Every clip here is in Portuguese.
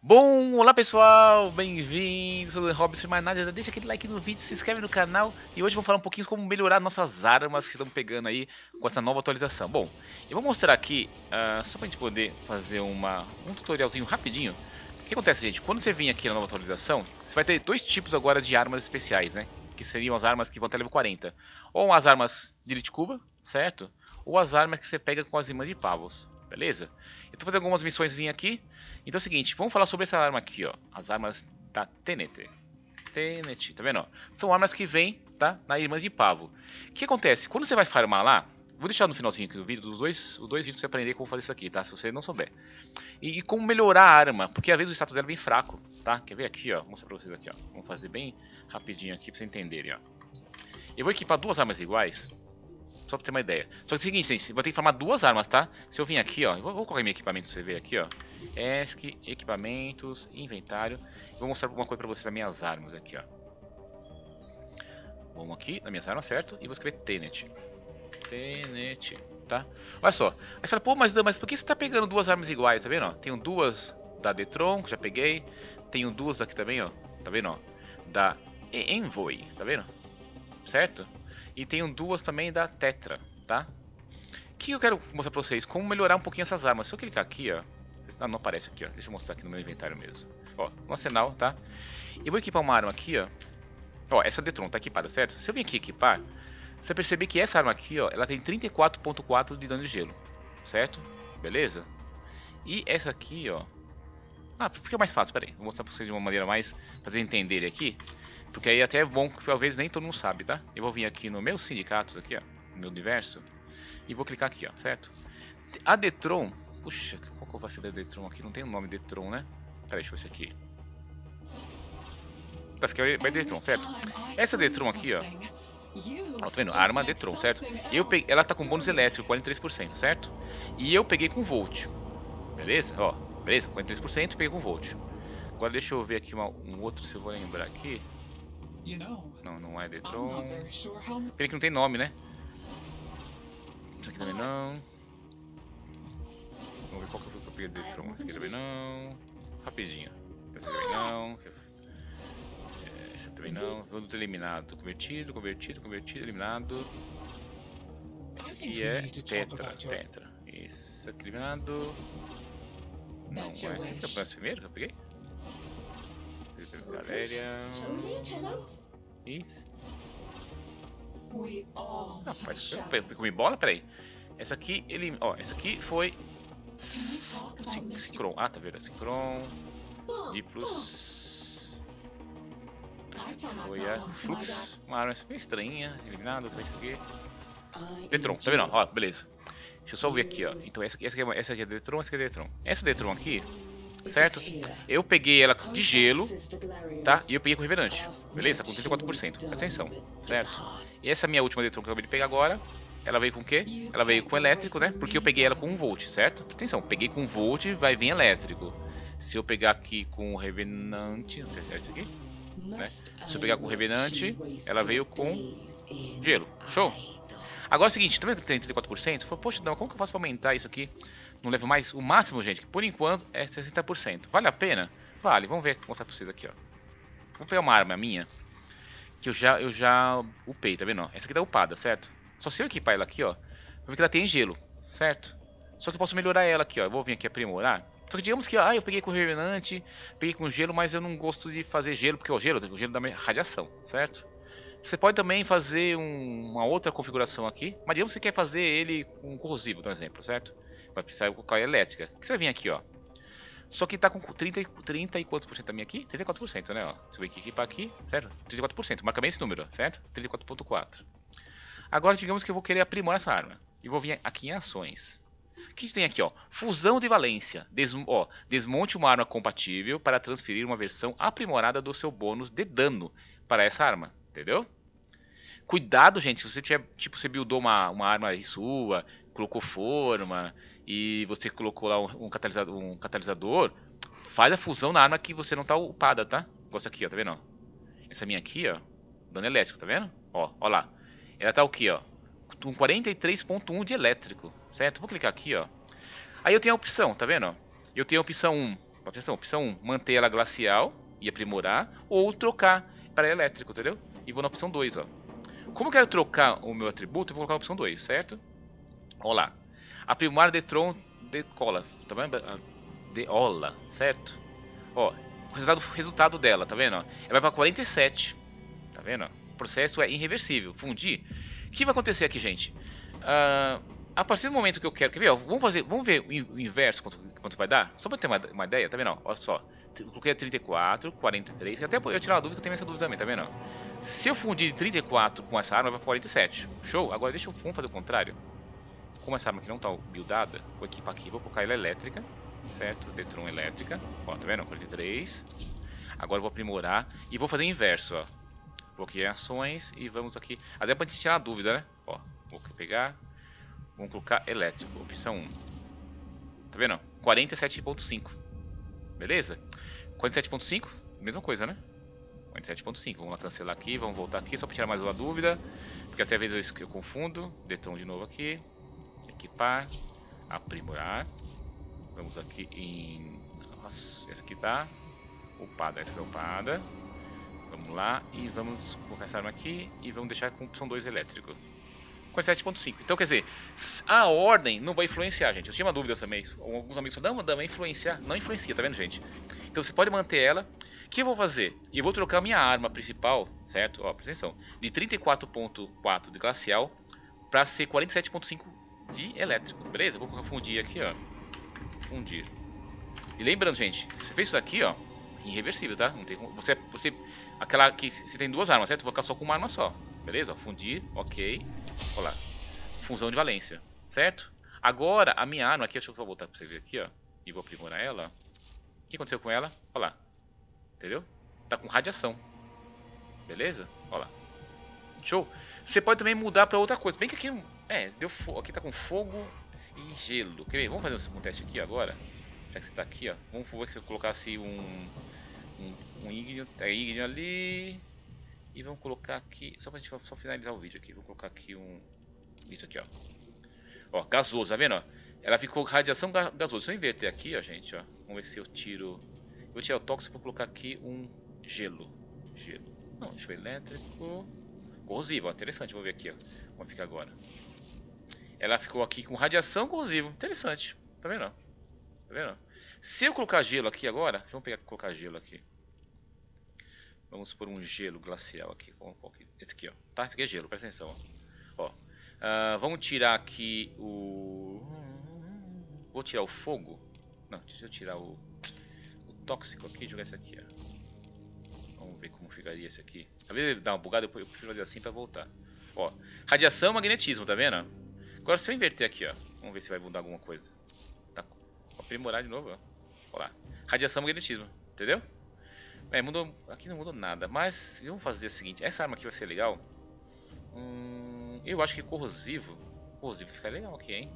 Bom, olá pessoal, bem-vindos, sou o Robson, mais nada, deixa aquele like no vídeo, se inscreve no canal e hoje vamos falar um pouquinho como melhorar nossas armas que estamos pegando aí com essa nova atualização. Bom, eu vou mostrar aqui, uh, só para a gente poder fazer uma, um tutorialzinho rapidinho. O que acontece, gente? Quando você vir aqui na nova atualização, você vai ter dois tipos agora de armas especiais, né? Que seriam as armas que vão até level 40. Ou as armas de Elite Cuba, certo? Ou as armas que você pega com as imãs de pavos, beleza? Eu estou fazendo algumas missões aqui. Então é o seguinte, vamos falar sobre essa arma aqui, ó. As armas da TNT. TNT, tá vendo? São armas que vêm, tá? Na Irmã de Pavo. O que acontece? Quando você vai farmar lá, vou deixar no finalzinho aqui do vídeo, dos dois, os dois vídeos pra você aprender como fazer isso aqui, tá? Se você não souber. E, e como melhorar a arma, porque às vezes o status dela é bem fraco, tá? Quer ver aqui, ó? Vou mostrar pra vocês aqui, ó. Vamos fazer bem rapidinho aqui pra vocês entenderem, ó. Eu vou equipar duas armas iguais, só pra ter uma ideia. Só que é o seguinte, gente, vou ter que formar duas armas, tá? Se eu vim aqui, ó, vou, vou colocar meu equipamento pra você ver aqui, ó. ESC, equipamentos, inventário. Vou mostrar uma coisa pra vocês das minhas armas aqui, ó. Vamos aqui, nas minhas armas, certo? E vou escrever Tenet. Tenet, tá? Olha só. Aí você fala, pô, mas, mas por que você tá pegando duas armas iguais, tá vendo? Ó? Tenho duas da Detron, que já peguei. Tenho duas daqui também, ó. Tá vendo, ó? Da Envoy, tá vendo? Certo? E tenho duas também da Tetra, tá? Que eu quero mostrar pra vocês? Como melhorar um pouquinho essas armas. Se eu clicar aqui, ó. Ah, não aparece aqui, ó. Deixa eu mostrar aqui no meu inventário mesmo. Ó, no arsenal, tá? Eu vou equipar uma arma aqui, ó. Ó, essa Detron tá equipada, certo? Se eu vir aqui equipar, você perceber que essa arma aqui, ó, ela tem 34.4 de dano de gelo, certo? Beleza? E essa aqui, ó. Ah, fica mais fácil, peraí. Vou mostrar pra vocês de uma maneira mais... Fazer entenderem aqui. Porque aí até é bom que talvez nem todo mundo sabe, tá? Eu vou vir aqui no meus sindicatos aqui, ó, no meu universo, e vou clicar aqui, ó, certo? A Detron, puxa, qual que vai ser da Detron aqui? Não tem o um nome Detron, né? Peraí, deixa eu ver se aqui. Tá, essa aqui é Detron, certo? Essa Detron aqui, ó, Ó, tá vendo? Arma Detron, certo? Eu peguei, ela tá com bônus elétrico, 43%, certo? E eu peguei com Volt. Beleza? Ó, beleza? 43% peguei com Volt. Agora deixa eu ver aqui uma, um outro, se eu vou lembrar aqui. Não, não é Detron. Pena que não tem nome, né? Isso aqui também não. Vamos ver qual que eu peguei de Detron. Esse aqui também não. Rapidinho. Esse aqui também não. É, esse também não. Tudo eliminado. Convertido, convertido, convertido, eliminado. Esse aqui é Tetra. Tetra. Esse aqui eliminado. Não. Esse aqui é o primeiro que eu peguei? Galéria. Isso. Ah, faz. Eu comi bola? Peraí. Essa aqui, ele. Ó, essa aqui foi. Sincron. Ah, tá vendo? Sincron. Diplus. Essa aqui foi a Flux. Uma arma bem estranha. Eliminada. Outra isso aqui. Detron, tá vendo? Ó, beleza. Deixa eu só ver aqui, ó. Então essa aqui, essa aqui, é, essa aqui é Detron, essa aqui é Detron. Essa Detron aqui certo? Eu peguei ela de gelo, tá? E eu peguei com reverante, beleza? Com 34%, presta atenção, certo? E essa minha última Detron que eu acabei de pegar agora, ela veio com o quê? Ela veio com elétrico, né? Porque eu peguei ela com 1 volt, certo? Atenção, peguei com 1 volt, vai vir elétrico. Se eu pegar aqui com o revenante, é esse aqui? Né? Se eu pegar com o revenante, ela veio com gelo, show? Agora é o seguinte, tá vendo que tem 34%? Poxa, não, como que eu faço pra aumentar isso aqui? Não levo mais o máximo, gente, que por enquanto é 60%. Vale a pena? Vale. Vamos ver, mostrar pra vocês aqui, ó. Vou pegar uma arma minha, que eu já, eu já upei, tá vendo? Essa aqui tá upada, certo? Só se eu equipar ela aqui, ó, vai ver que ela tem gelo, certo? Só que eu posso melhorar ela aqui, ó. Eu vou vir aqui aprimorar. Só que digamos que, ah, eu peguei com revenante, peguei com gelo, mas eu não gosto de fazer gelo, porque o gelo, o gelo dá radiação, certo? Você pode também fazer um, uma outra configuração aqui, mas digamos que você quer fazer ele com corrosivo, por exemplo, certo? Vai precisar colocar elétrica. O que você vai vir aqui, ó? Só que tá com 30, 30 e quantos por cento minha aqui? 34%, né? Ó. Se eu equipar aqui, certo? 34%. Marca bem esse número, certo? 34.4. Agora, digamos que eu vou querer aprimorar essa arma. E vou vir aqui em ações. O que a gente tem aqui, ó? Fusão de valência. Des ó, desmonte uma arma compatível para transferir uma versão aprimorada do seu bônus de dano para essa arma. Entendeu? Cuidado, gente, se você tiver, tipo, você buildou uma, uma arma sua, colocou forma e você colocou lá um, um, catalisador, um catalisador, faz a fusão na arma que você não tá upada, tá? Igual essa aqui, ó, tá vendo? Essa minha aqui, ó, dano elétrico, tá vendo? Ó, ó lá. Ela tá o que, ó? Com 43.1 de elétrico, certo? Vou clicar aqui, ó. Aí eu tenho a opção, tá vendo? Eu tenho a opção 1, Atenção, opção 1, manter ela glacial e aprimorar, ou trocar para elétrico, entendeu? E vou na opção 2, ó. Como eu quero trocar o meu atributo, eu vou colocar a opção 2, certo? Olha lá. Aprimorar Detron decola, tá vendo? Ah, Deola, certo? Ó, o resultado, resultado dela, tá vendo? Ela vai para 47, tá vendo? O processo é irreversível. Fundir. O que vai acontecer aqui, gente? Uh, a partir do momento que eu quero... Quer ver? Ó, vamos, fazer, vamos ver o inverso, quanto, quanto vai dar? Só para ter uma, uma ideia, tá vendo? Olha só. Eu coloquei 34, 43, até eu tirar a dúvida, que eu tenho essa dúvida também, tá vendo? Se eu fundir 34 com essa arma, vai para 47. Show? Agora deixa eu vamos fazer o contrário. Como essa arma aqui não está buildada, vou equipar aqui, vou colocar ela elétrica, certo? Detron elétrica, ó, tá vendo? 43. Agora eu vou aprimorar e vou fazer o inverso, ó. Bloqueei ações e vamos aqui, até para gente tirar a dúvida, né? Ó, vou pegar, vamos colocar elétrico, opção 1. Tá vendo? 47.5. Beleza? 47.5, mesma coisa, né? 47.5. Vamos lá cancelar aqui, vamos voltar aqui só para tirar mais uma dúvida, porque até às vezes eu, eu confundo. Detron de novo aqui. Equipar, aprimorar. Vamos aqui em Nossa, essa aqui tá upada, essa aqui é upada. Vamos lá e vamos colocar essa arma aqui e vamos deixar com opção 2 elétrico. 47.5. Então, quer dizer, a ordem não vai influenciar, gente. Eu tinha uma dúvida também. Alguns amigos falaram, não, não vai influenciar. Não influencia, tá vendo, gente? Então, você pode manter ela. O que eu vou fazer? Eu vou trocar minha arma principal, certo? Ó, presta atenção. De 34.4 de glacial para ser 47.5 de elétrico, beleza? Vou fundir aqui, ó. Fundir. E lembrando, gente, você fez isso aqui, ó, irreversível, tá? Não tem como, você, você, aquela que você tem duas armas, certo? Vou ficar só com uma arma só, beleza? Fundir, ok. Olha lá, fusão de valência, certo? Agora, a minha arma aqui, deixa eu voltar pra você ver aqui, ó. E vou aprimorar ela. O que aconteceu com ela? Olha lá. Entendeu? Tá com radiação. Beleza? Olha lá. Show. Você pode também mudar pra outra coisa. Bem que aqui... É, deu fogo. Aqui tá com fogo e gelo. Quer ver? Vamos fazer um teste aqui agora. Já que você tá aqui, ó. Vamos ver se eu colocasse um... Um, um ígneo. É ígneo ali. E vamos colocar aqui, só pra gente só finalizar o vídeo aqui, vou colocar aqui um... Isso aqui, ó. Ó, gasoso, tá vendo? Ela ficou radiação gasosa. Se eu inverter aqui, ó, gente, ó. Vamos ver se eu tiro... Vou tirar o tóxico, vou colocar aqui um gelo. Gelo. Não, deixa eu elétrico... Corrosivo, ó, interessante, vou ver aqui, ó. Como fica agora. Ela ficou aqui com radiação corrosivo. Interessante. Tá vendo? Tá vendo? Se eu colocar gelo aqui agora, vamos pegar colocar gelo aqui. Vamos por um gelo glacial aqui. Esse aqui, ó. Tá? Esse aqui é gelo, presta atenção. Ó. ó. Uh, vamos tirar aqui o... Vou tirar o fogo. Não, deixa eu tirar o, o tóxico aqui e jogar esse aqui, ó. Vamos ver como ficaria esse aqui. Às vezes ele dá uma bugada, eu prefiro fazer assim pra voltar. Ó, radiação magnetismo, tá vendo? Agora se eu inverter aqui, ó. Vamos ver se vai mudar alguma coisa. Tá. Aprimorar de novo, ó. Olha lá. Radiação magnetismo, entendeu? É, mudou. Aqui não mudou nada. Mas vamos fazer o seguinte: essa arma aqui vai ser legal. Hum, eu acho que corrosivo. Corrosivo fica legal aqui, hein?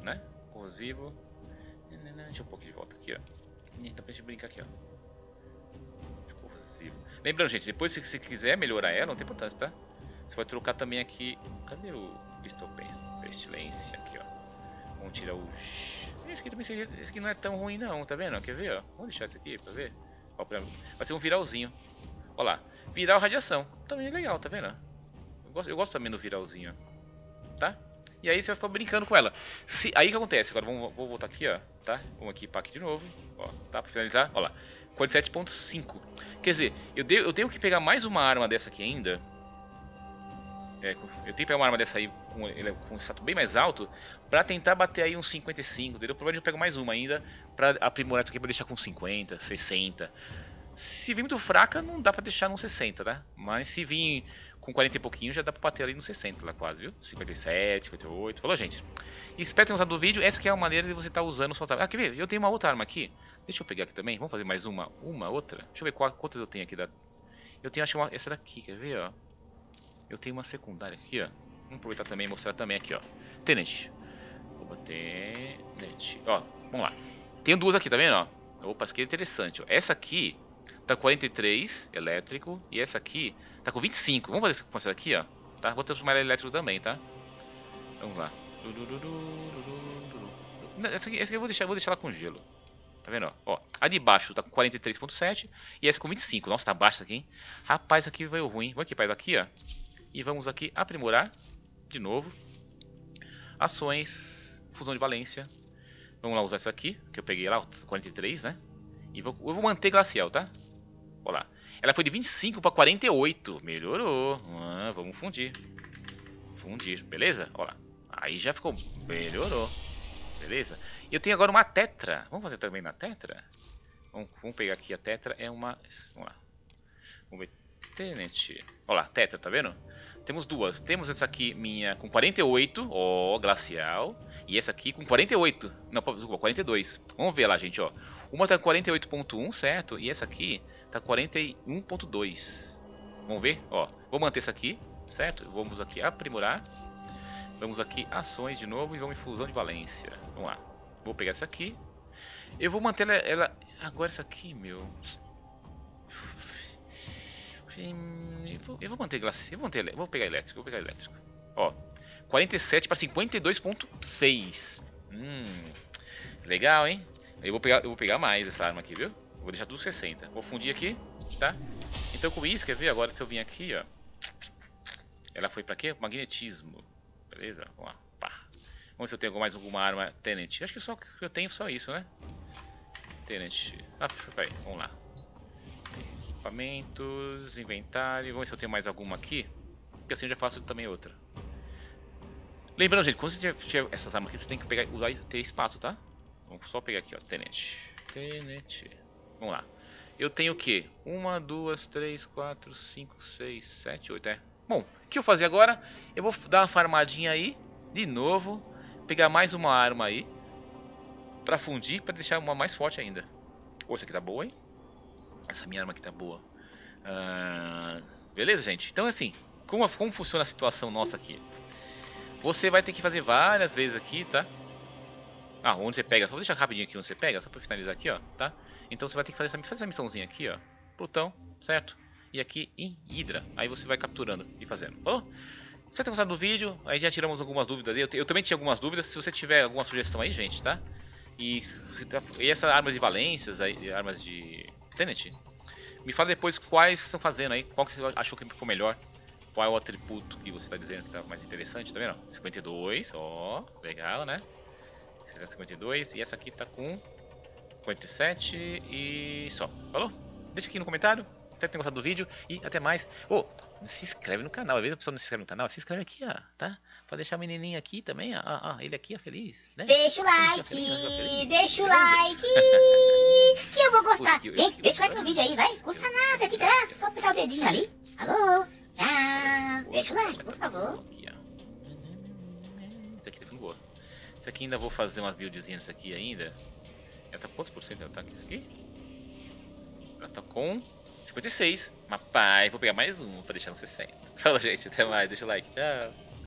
Né? Corrosivo. Deixa eu um pouco de volta aqui, ó. Eita, pra gente brincar aqui, ó. Corrosivo. Lembrando, gente, depois se você quiser melhorar ela, não tem importância, tá? Você vai trocar também aqui. Cadê o Pistol Pestilência? Aqui, ó. Vamos tirar o. Esse aqui também seria. Esse aqui não é tão ruim, não, tá vendo? Quer ver, ó? Vamos deixar esse aqui pra ver. Vai ser um viralzinho. Olha lá. Viral radiação. Também é legal, tá vendo? Eu gosto, eu gosto também do viralzinho. Tá? E aí você vai ficar brincando com ela. Se, aí o que acontece? Agora vamos, vou voltar aqui, ó. Tá? Vamos aqui para aqui de novo. Ó, tá? Pra finalizar. Olha lá. 47.5. Quer dizer, eu, de, eu tenho que pegar mais uma arma dessa aqui ainda. É, eu tenho que pegar uma arma dessa aí com, ele, com um status bem mais alto pra tentar bater aí uns 55, entendeu? Provavelmente eu pego mais uma ainda pra aprimorar isso aqui pra deixar com 50, 60. Se vir muito fraca, não dá pra deixar no 60, tá? Mas se vir com 40 e pouquinho, já dá pra bater ali no 60 lá quase, viu? 57, 58. Falou, gente? Espero ter gostado do vídeo. Essa aqui é a maneira de você estar tá usando suas armas. Ah, quer ver? Eu tenho uma outra arma aqui. Deixa eu pegar aqui também. Vamos fazer mais uma. Uma, outra. Deixa eu ver quantas eu tenho aqui. Da... Eu tenho, acho que uma... essa daqui, quer ver, ó? Eu tenho uma secundária aqui, ó. Vamos aproveitar também e mostrar também aqui, ó. Tenente. Opa, Tenente. Ó, vamos lá. Tenho duas aqui, tá vendo, ó? Opa, essa aqui é interessante, ó. Essa aqui tá com 43, elétrico. E essa aqui tá com 25. Vamos fazer essa aqui, ó. Tá? Vou transformar ela em elétrico também, tá? Vamos lá. Essa aqui, essa aqui eu vou deixar, vou deixar ela com gelo. Tá vendo? Ó, a de baixo tá com 43.7 e essa com 25. Nossa, tá baixa aqui, hein? Rapaz, aqui veio ruim. Vamos aqui para aqui, ó. E vamos aqui aprimorar de novo. Ações, fusão de valência. Vamos lá usar essa aqui, que eu peguei lá, 43, né? E vou, eu vou manter glacial, tá? Olha lá. Ela foi de 25 para 48. Melhorou. Ah, vamos fundir. Fundir, beleza? Olha lá. Aí já ficou... Melhorou. Beleza? Eu tenho agora uma tetra. Vamos fazer também na tetra? Vamos, vamos pegar aqui a tetra. É uma... Vamos lá. Vamos ver. Tenet. Olha lá, tetra, tá vendo? Temos duas. Temos essa aqui minha com 48. Ó, glacial. E essa aqui com 48. Não, desculpa, 42. Vamos ver lá, gente, ó. Uma tá com 48.1, certo? E essa aqui tá 41.2. Vamos ver? Ó, vou manter essa aqui, certo? Vamos aqui aprimorar. Vamos aqui ações de novo e vamos em fusão de valência. Vamos lá. Vou pegar essa aqui. Eu vou manter ela, ela... agora essa aqui, meu. Eu vou, eu vou manter glacial. Eu vou, manter, vou pegar elétrico, vou pegar elétrico. Ó, 47 para 52.6. Hum, legal, hein? Eu vou pegar, eu vou pegar mais essa arma aqui, viu? Vou deixar tudo 60. Vou fundir aqui, tá? Então com isso, quer ver? Agora se eu vim aqui, ó. Ela foi pra quê? Magnetismo. Beleza? Vamos lá. Pá. Vamos ver se eu tenho mais alguma arma Tenant. Acho que só que eu tenho só isso, né? Tenant. Ah, peraí. Vamos lá. Equipamentos, inventário. Vamos ver se eu tenho mais alguma aqui. Porque assim eu já faço também outra. Lembrando, gente, quando você tiver essas armas aqui, você tem que pegar, usar ter espaço, tá? Vamos só pegar aqui, ó. Tenant. Tenant. Vamos lá. Eu tenho o quê? Uma, duas, três, quatro, cinco, seis, sete, oito, é. Bom, o que eu fazer agora? Eu vou dar uma farmadinha aí, de novo, pegar mais uma arma aí, pra fundir, pra deixar uma mais forte ainda. Pô, essa aqui tá boa, hein? Essa minha arma aqui tá boa. Uh, beleza, gente? Então, assim, como, como funciona a situação nossa aqui? Você vai ter que fazer várias vezes aqui, tá? Ah, onde você pega, só vou deixar rapidinho aqui onde você pega, só pra finalizar aqui, ó, tá? Então você vai ter que fazer essa, fazer essa missãozinha aqui, ó. Plutão, certo? E aqui em Hydra. Aí você vai capturando e fazendo. Falou? Você tem gostado do vídeo, aí já tiramos algumas dúvidas. Eu, eu também tinha algumas dúvidas. Se você tiver alguma sugestão aí, gente, tá? E, tá, e essas armas de valências, aí, armas de Tenet, me fala depois quais estão fazendo aí. Qual que você achou que ficou melhor. Qual é o atributo que você está dizendo que está mais interessante, tá vendo? 52, ó, legal, né? 52 e essa aqui tá com 57 e só. Falou? Deixa aqui no comentário. Espero que tenham gostado do vídeo e até mais. Oh, se inscreve no canal. Às vezes a pessoa não se inscreve no canal. Se inscreve aqui, ó, tá? Pode deixar o menininho aqui também, ó, ó, ele aqui, ó, feliz, né? Deixa o like, feliz, deixa o like, vou gostar. Gente, deixa o like no vídeo aí, vai. Custa nada, é de graça. Só apertar o dedinho ali. Alô? Tchau. Deixa o like, por favor. Isso aqui tá ficando boa. Isso aqui ainda vou fazer umas buildzinhas aqui ainda. Ela tá com quantos por cento ela tá aqui? Ela tá com 56. Mas pai, vou pegar mais um pra deixar no 60. Fala gente, até mais, deixa o like, tchau.